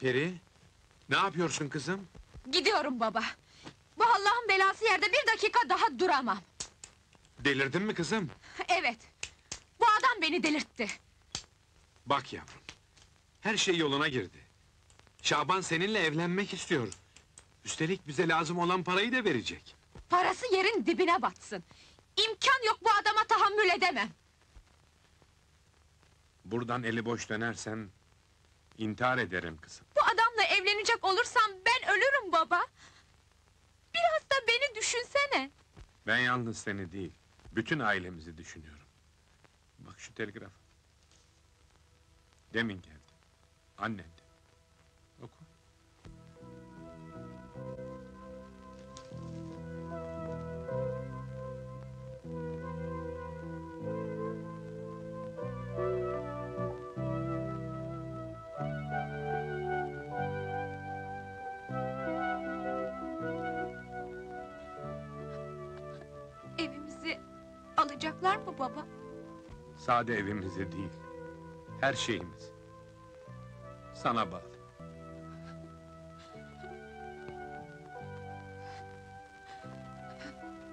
Peri, ne yapıyorsun kızım? Gidiyorum baba. Bu Allah'ın belası yerde bir dakika daha duramam. Delirdin mi kızım? Evet. Bu adam beni delirtti. Bak yavrum, her şey yoluna girdi. Şaban seninle evlenmek istiyor. Üstelik bize lazım olan parayı da verecek. Parası yerin dibine batsın. İmkan yok bu adama tahammül edemem. Buradan eli boş dönersen... ...intihar ederim kızım. Bu adamla evlenecek olursam ben ölürüm baba. Biraz da beni düşünsene. Ben yalnız seni değil, bütün ailemizi düşünüyorum. Bak şu telgraf. Demin geldi. Annen Evimizi alacaklar mı baba? Sade evimizi değil, her şeyimiz. Sana bağlı.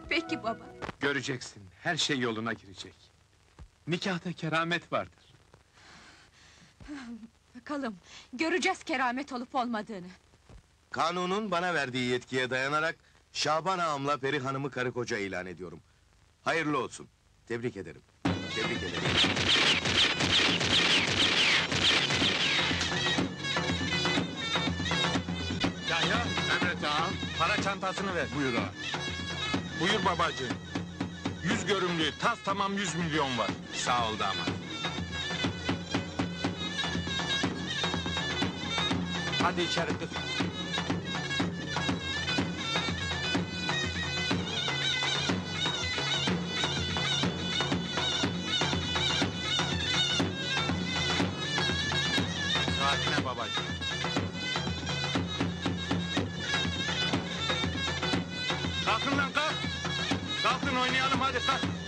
Peki baba. Göreceksin, her şey yoluna girecek. Nikahta keramet vardır. Bakalım. Göreceğiz keramet olup olmadığını. Kanunun bana verdiği yetkiye dayanarak Şaban ağamla Peri Hanım'ı karı koca ilan ediyorum. Hayırlı olsun. Tebrik ederim. Tebrik ederim. Yahya, emret ağam. Para çantasını ver. Buyur ağam. Buyur babacığım. Yüz görümlü, tas tamam yüz milyon var. Sağ ol damat. Hadi içeri kız. Oynayalım hadi kalk.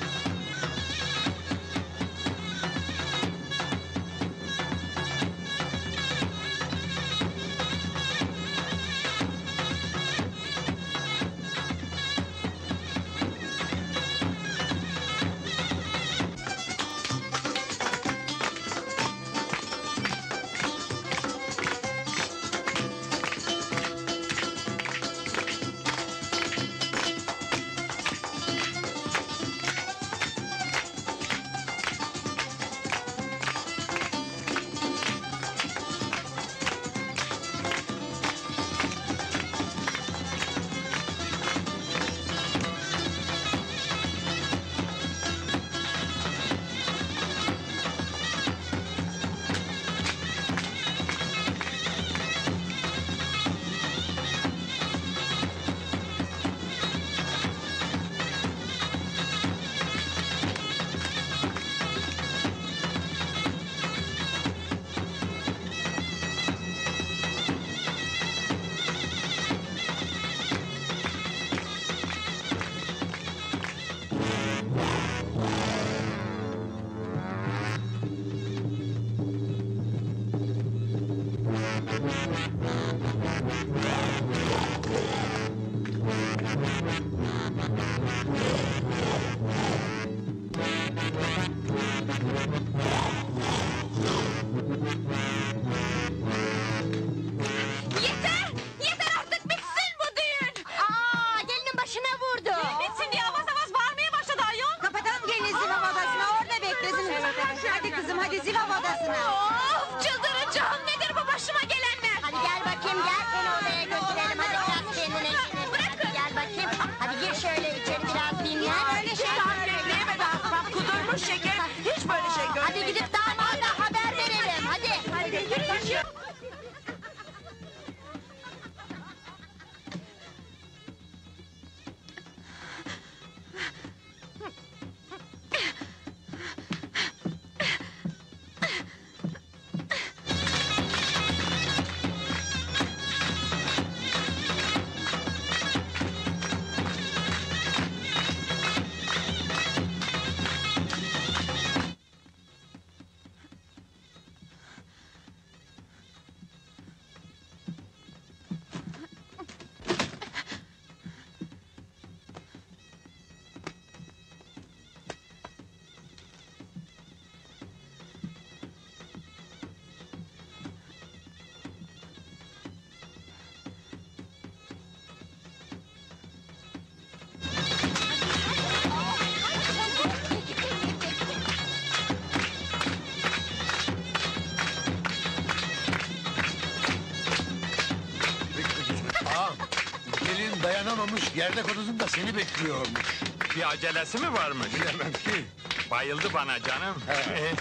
Uyuyamamış, yerdek odasında seni bekliyormuş. Bir acelesi mi varmış? Bilemem ki. Bayıldı bana canım. He.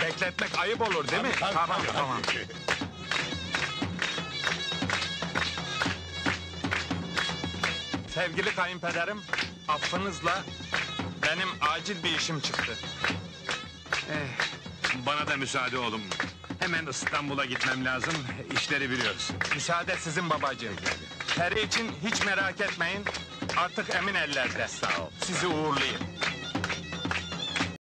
Bekletmek ayıp olur değil mi? Tabii, tamam tabii, tamam. Sevgili kayınpederim, affınızla benim acil bir işim çıktı. Bana da müsaade oğlum. Hemen İstanbul'a gitmem lazım. İşleri biliyoruz. Müsaade sizin babacığım. Peri için hiç merak etmeyin. Artık emin ellerde. Sağ ol. Sizi uğurlayayım.